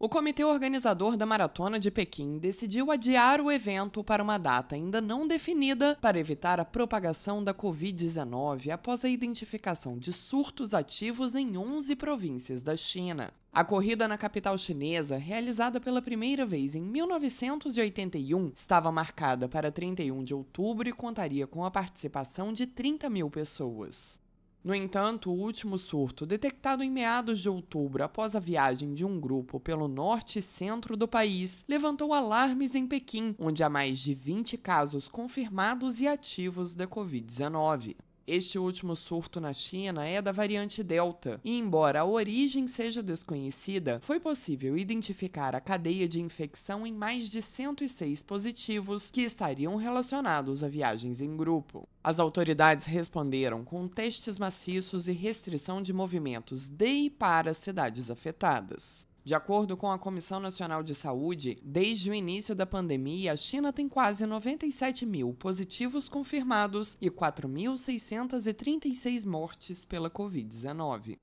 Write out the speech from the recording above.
O comitê organizador da Maratona de Pequim decidiu adiar o evento para uma data ainda não definida para evitar a propagação da Covid-19 após a identificação de surtos ativos em 11 províncias da China. A corrida na capital chinesa, realizada pela primeira vez em 1981, estava marcada para 31 de outubro e contaria com a participação de 30 mil pessoas. No entanto, o último surto, detectado em meados de outubro após a viagem de um grupo pelo norte e centro do país, levantou alarmes em Pequim, onde há mais de 20 casos confirmados e ativos da Covid-19. Este último surto na China é da variante Delta, e embora a origem seja desconhecida, foi possível identificar a cadeia de infecção em mais de 106 positivos que estariam relacionados a viagens em grupo. As autoridades responderam com testes maciços e restrição de movimentos de e para cidades afetadas. De acordo com a Comissão Nacional de Saúde, desde o início da pandemia, a China tem quase 97 mil positivos confirmados e 4.636 mortes pela Covid-19.